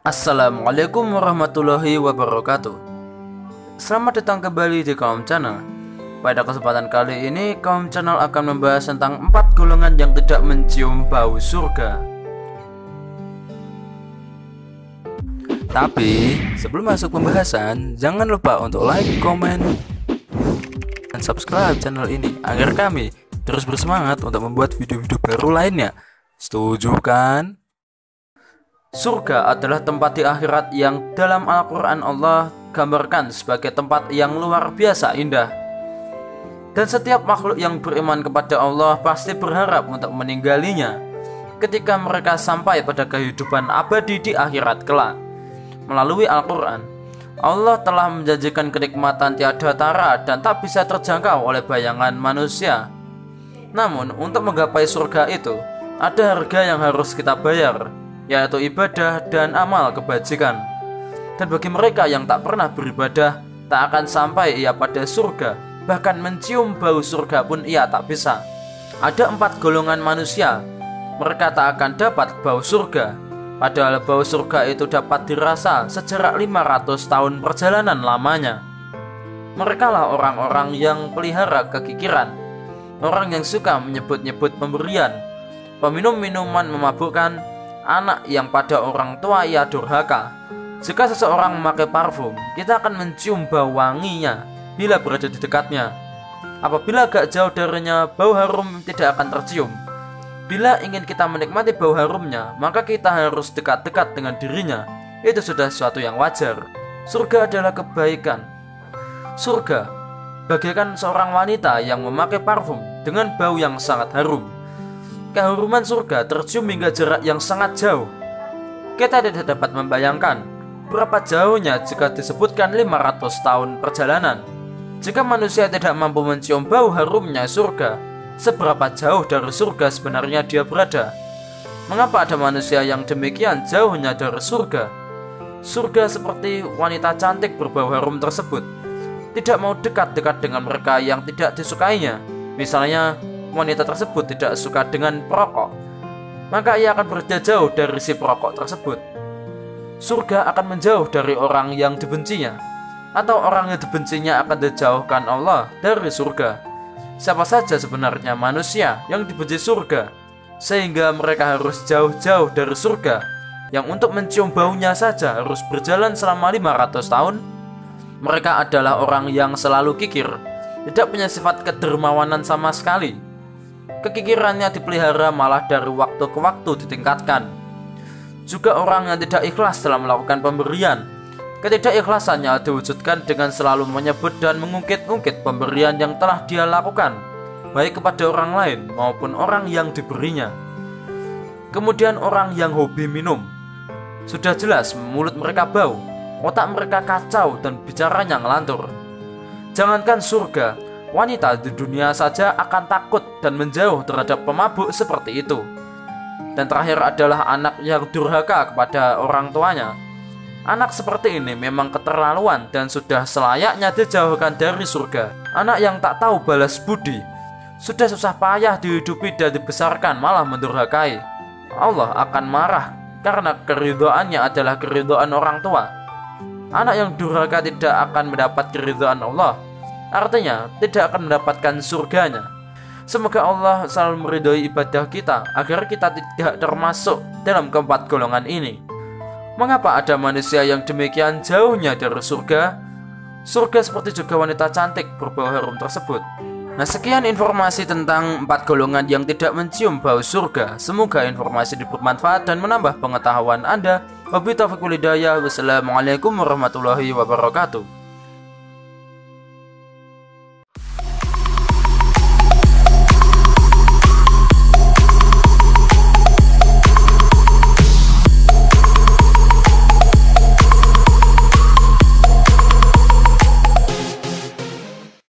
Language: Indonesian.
Assalamualaikum warahmatullahi wabarakatuh. Selamat datang kembali di Kaum Channel. Pada kesempatan kali ini Kaum Channel akan membahas tentang empat golongan yang tidak mencium bau surga. Tapi sebelum masuk pembahasan Jangan lupa untuk like, komen, dan subscribe channel ini Agar kami terus bersemangat untuk membuat video-video baru lainnya. Setuju kan? Surga adalah tempat di akhirat yang dalam Al-Quran Allah gambarkan sebagai tempat yang luar biasa indah. Dan setiap makhluk yang beriman kepada Allah pasti berharap untuk meninggalnya ketika mereka sampai pada kehidupan abadi di akhirat kelak. Melalui Al-Quran, Allah telah menjanjikan kenikmatan tiada tara dan tak bisa terjangkau oleh bayangan manusia. Namun, untuk menggapai surga itu, ada harga yang harus kita bayar, yaitu ibadah dan amal kebajikan. Dan bagi mereka yang tak pernah beribadah, tak akan sampai ia pada surga, bahkan mencium bau surga pun ia tak bisa. Ada empat golongan manusia, mereka tak akan dapat bau surga, padahal bau surga itu dapat dirasa sejarak 500 tahun perjalanan lamanya. Mereka lah orang-orang yang pelihara kekikiran, orang yang suka menyebut-nyebut pemberian, peminum minuman memabukkan, anak yang pada orang tua ia durhaka. Jika seseorang memakai parfum, kita akan mencium bau wanginya bila berada di dekatnya. Apabila agak jauh darinya, bau harum tidak akan tercium. Bila ingin kita menikmati bau harumnya, maka kita harus dekat-dekat dengan dirinya. Itu sudah sesuatu yang wajar. Surga adalah kebaikan. Surga bagaikan seorang wanita yang memakai parfum dengan bau yang sangat harum. Keharuman surga tercium hingga jarak yang sangat jauh. Kita tidak dapat membayangkan berapa jauhnya jika disebutkan 500 tahun perjalanan. Jika manusia tidak mampu mencium bau harumnya surga, seberapa jauh dari surga sebenarnya dia berada? Mengapa ada manusia yang demikian jauhnya dari surga? Surga seperti wanita cantik berbau harum tersebut tidak mau dekat-dekat dengan mereka yang tidak disukainya. Misalnya, wanita tersebut tidak suka dengan perokok, maka ia akan berada jauh dari si perokok tersebut. Surga akan menjauh dari orang yang dibencinya, atau orang yang dibencinya akan dijauhkan Allah dari surga. Siapa saja sebenarnya manusia yang dibenci surga, sehingga mereka harus jauh-jauh dari surga, yang untuk mencium baunya saja harus berjalan selama 500 tahun. Mereka adalah orang yang selalu kikir, tidak punya sifat kedermawanan sama sekali, kekikirannya dipelihara malah dari waktu ke waktu ditingkatkan. Juga orang yang tidak ikhlas dalam melakukan pemberian. Ketidakikhlasannya diwujudkan dengan selalu menyebut dan mengungkit-ungkit pemberian yang telah dia lakukan, baik kepada orang lain maupun orang yang diberinya. Kemudian orang yang hobi minum. Sudah jelas mulut mereka bau, otak mereka kacau dan bicaranya ngelantur. Jangankan surga, wanita di dunia saja akan takut dan menjauh terhadap pemabuk seperti itu. Dan terakhir adalah anak yang durhaka kepada orang tuanya. Anak seperti ini memang keterlaluan dan sudah selayaknya dijauhkan dari surga. Anak yang tak tahu balas budi, sudah susah payah dihidupi dan dibesarkan malah mendurhakai. Allah akan marah karena keridoannya adalah keridoan orang tua. Anak yang durhaka tidak akan mendapat keridoan Allah, Artinya, tidak akan mendapatkan surganya. Semoga Allah selalu meridhoi ibadah kita agar kita tidak termasuk dalam keempat golongan ini. Mengapa ada manusia yang demikian jauhnya dari surga? Surga seperti juga wanita cantik berbau harum tersebut. Nah sekian informasi tentang empat golongan yang tidak mencium bau surga. Semoga informasi bermanfaat dan menambah pengetahuan Anda. Wabillahi taufiq Wassalamualaikum warahmatullahi wabarakatuh.